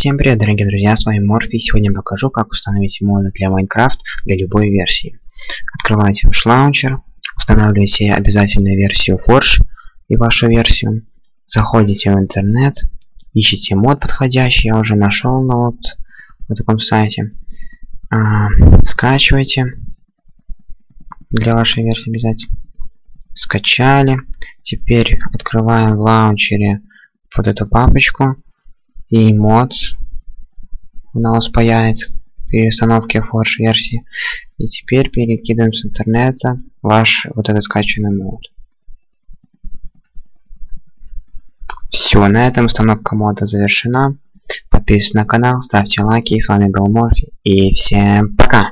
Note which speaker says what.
Speaker 1: Всем привет, дорогие друзья, с вами Морфи. Сегодня покажу, как установить моды для Майнкрафт для любой версии. Открываете ваш лаунчер, устанавливаете обязательную версию Forge и вашу версию. Заходите в интернет, ищите мод подходящий, я уже нашел на вот на таком сайте. А, скачивайте для вашей версии обязательно. Скачали. Теперь открываем в лаунчере вот эту папочку и мод у нас появится установке Forge версии. И теперь перекидываем с интернета ваш вот этот скачанный мод. Все, на этом установка мода завершена. Подписывайтесь на канал, ставьте лайки. С вами был Морфи. И всем пока!